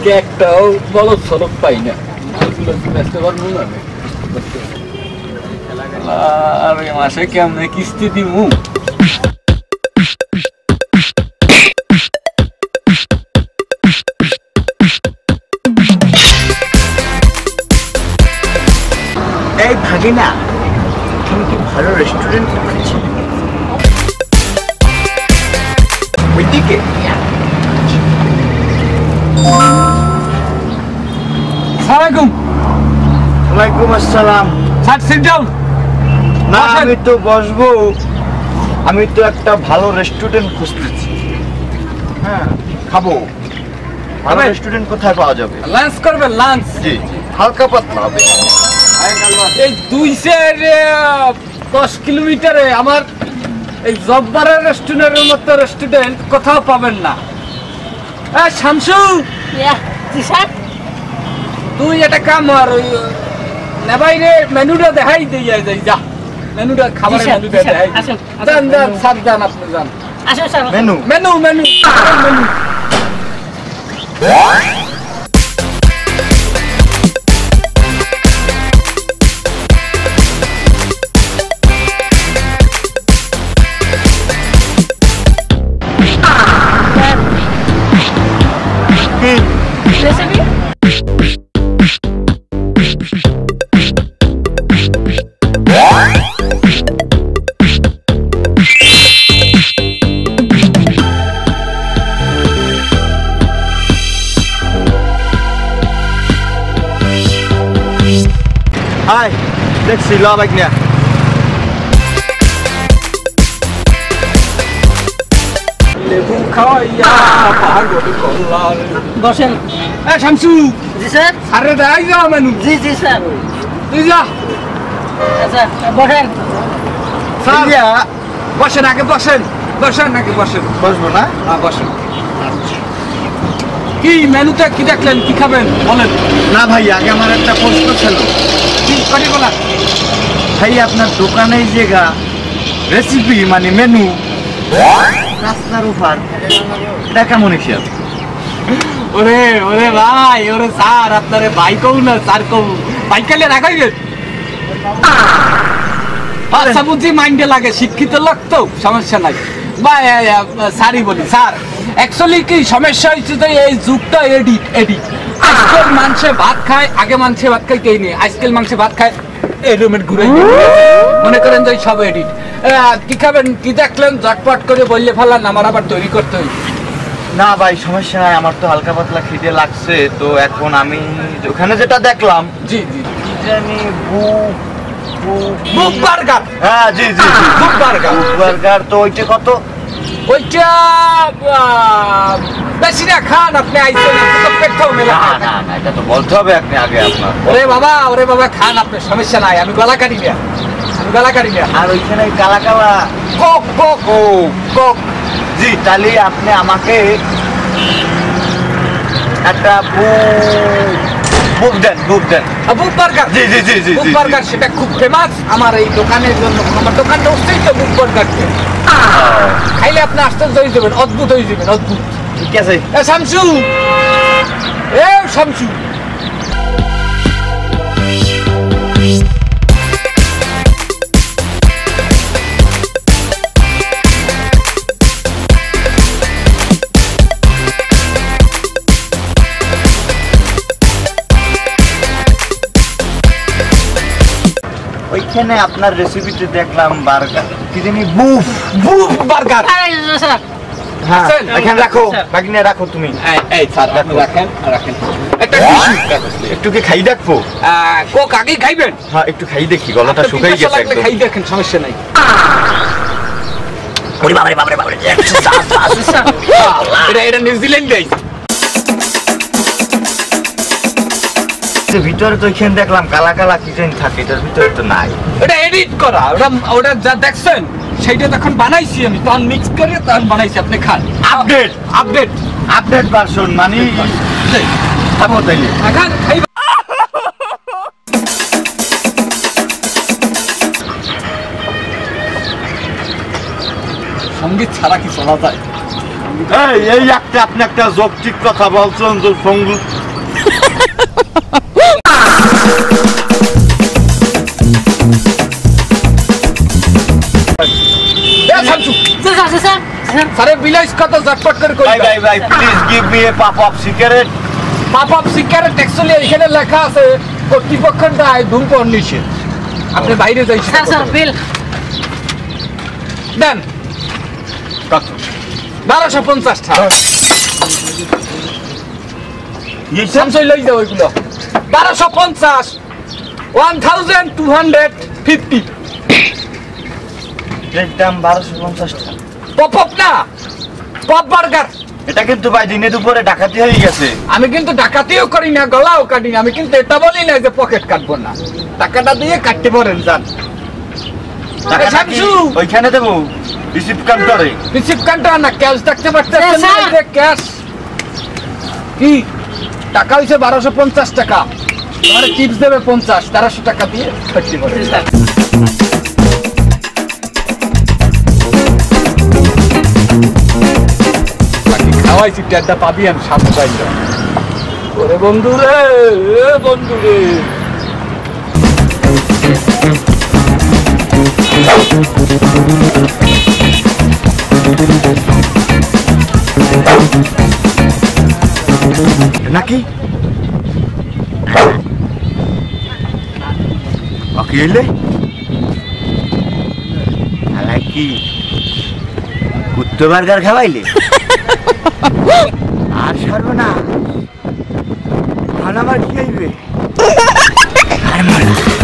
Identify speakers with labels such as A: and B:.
A: আজকে একটাও বড় সড়ক পাই না বেচতে পারব না আমি? মাসে কেমনে কিস্তি দিমু
B: এই ভাগিনা ওয়ালাইকুম আসসালাম।
A: স্যার সিট ডাউন
B: না আমি তো বসবো। আমি তো একটা ভালো রেস্টুরেন্ট খুঁজতেছি। হ্যাঁ। খাব। ভালো রেস্টুরেন্ট কোথায় পাওয়া যাবে?
A: লাঞ্চ করবেন লাঞ্চ
B: জি হালকা পাতলা হবে।
A: এই দুই সের দশ কিলোমিটারে আমার এই জব্বারের রেস্টুরেন্টের মতো রেস্টুরেন্ট কোথাও পাবেন না। হ্যাঁ শামসু।
C: জি স্যার।
A: তুই একটা কাম আর ওই নেবাইরে মেনুটা দেখাই দিয়ে যাই যা মেনুটা খাবারের মেনুটা দেখাই। যান যান
C: মেনু।
A: যান আপনি যান।
B: Menu.
A: Menu menu menu.
C: Recipe?
B: দেখছি ল বাইক নিয়ে
A: লেবু খাওয়াইয়া পাগল করলাম
C: বসেন
A: শামসু।
C: জি স্যার।
A: আরে দেখাই যা মেনু।
C: জি জি স্যার।
A: তুই যা।
C: আচ্ছা বসেন।
A: স্যার বসেন আগে বসেন। বসেন আগে বসেন?
B: বসবো না
A: বসেন। কি মেনুতে কি দেখলেন কি খাবেন বলেন।
B: না ভাই আগে আমার একটা প্রশ্ন ছিল।
A: কি বলা
B: ভাই আপনার দোকানে যে গা রেসিপি মানে মেনু রাস্তার উপর এটা কেমন হিসাব?
A: ওরে ওরে ভাই ওরে স্যার আপনারে ভাই কৌ না স্যার কৌ ভাই কালে রাখাইবেন আচ্ছা বুঝি মাইন্ডে লাগে শিক্ষিত লোক তো সমস্যা নাই। বা স্যারই বলি স্যার। অ্যাকচুয়ালি কি সমস্যা হচ্ছে তো এই যুগটা এডিট এডিট আজকাল মানুষে ভাত খায় আগে মানুষে ভাত খায় কে নেই? আজকাল মানুষে ভাত খায় ঘুরে মনে করেন যে সব এডিট কি খাবেন কি দেখলেন? ঝটপট করে বললে ফেলান আমার আবার তৈরি করতে হইবে।
B: না ভাই সমস্যা নাই আমার তো হালকা পাতলা খিদে লাগছে তো এখন আমি ওখানে যেটা দেখলাম
A: জি জি।
B: কি জানি বু বু-
A: বার্গার
B: হ্যাঁ জি জি জি।
A: বুক বার্গার
B: বার্গার তো ওইটা কত?
A: ওইটা বেশি না খান আপনি আইসেন তো পেটটাও মেলা
B: না না না এটা তো বলতে হবে আপনি আগে আপনার।
A: ওরে বাবা ওরে বাবা খান আপনি সমস্যা নাই আমি গলা কাটি না আমি গলা কাটি না।
B: আর ওইখানে কালা কালা
A: কোক কোক।
B: ও কক। জি তাহলে আপনি আমাকে একটা বুক দেন বুক দেন।
A: বুক বার্গার।
B: জি, জি, জি, জি,
A: বুক। বার্গার সেটা খুব ফেমাস আমার এই দোকানের জন্য আমার দোকানটা হচ্ছেই তো বুক বার্গার খাইলে আপনি আশ্চর্য হয়ে যাবেন অদ্ভুত হয়ে যাবেন অদ্ভুত।
B: ঠিক আছে।
A: শামসু! এ শামসু!
B: ওইখানে আপনার রেসিপিতে দেখলাম বার্গার। কি জানি বুফ।
A: বুক বার্গার।
B: হ্যাঁ এখানে রাখো। বাগিনে রাখো তুমি।
A: এই এই স্যার আপনি রাখেন রাখেন। একটু
B: কি খাই দেখব।
A: কোক আগেই খাইবেন?
B: হ্যাঁ একটু খাই দেখি গলাটা
A: আপনার
B: শুকাই
A: পিপাসা
B: গেছে একদম
A: খাই দেখেন সমস্যা নাই।
B: ওরে বাবারে বাবারে বাবারে
A: এটা এটা নিউজিল্যান্ডে
B: ভিতরে তো এখানে দেখলাম কালা কালা কি জানি থাকে এটার ভিতরে তো নাই।
A: এটা এডিট করা ওটা ওটা যা দেখছেন সেইটা তখন বানাইছি আমি। তখন মিক্স করে তখন বানাইছি আপনি খান।
B: আপডেট
A: আপডেট
B: আপডেট ভার্সন মানে তাইলে
A: খান খাই সংগীত ছাড়া কি চলা যায়?
B: এই এই একটা আপনি একটা যৌক্তিক কথা বলছেন যে সংগীত
A: এ Shamsu
C: sir sir sir sir
A: স্যারে বিলাইস কত ঝটপট করে কই
B: ভাই ভাই ভাই please give me a puff of cigarette
A: puff of cigarette actually এখানে লেখা আছে কর্তৃপক্ষের দায় ধূমপান নিষেধ আপনি বাইরে যাই
C: স্যার স্যার বিল
A: দেন বারোশো পঞ্চাশ টাকা স্যামসুই লই যাও ওইগুলো বারোশো পঞ্চাশ one thousand two hundred fifty.
B: এর দাম বারোশো পঞ্চাশ টাকা
A: পপ না পপ বার্গার।
B: এটা কিন্তু ভাই দিনে দুপুরে ডাকাতি হয়ে গেছে।
A: আমি কিন্তু ডাকাতিও করি না গলাও কাটি না। আমি কিন্তু এটা বলি না যে পকেট কাটবো না। টাকাটা দিয়ে কাটতে পারেন যান।
B: টাকাটা কি
A: শামসু।
B: ওইখানে দেবো? রিসিভ কাউন্টারে
A: রিসিভ কাউন্টার না ক্যাশ ক্যাশ। কি? টাকা হয়েছে বারোশো পঞ্চাশ টাকা। তোমার টিপস দেবে পঞ্চাশ, তেরোশো টাকা দিয়ে পারেন
C: স্যার
A: খাওয়াইছি পাবি আমি, সামনে পাই ওরে বন্ধু রে বন্ধু রে।
B: নাকি? বাকি এলে কি কুত্তো বার্গার খাওয়াইলে? আর সারবো না এখন আমার কি হইবে? আর মারা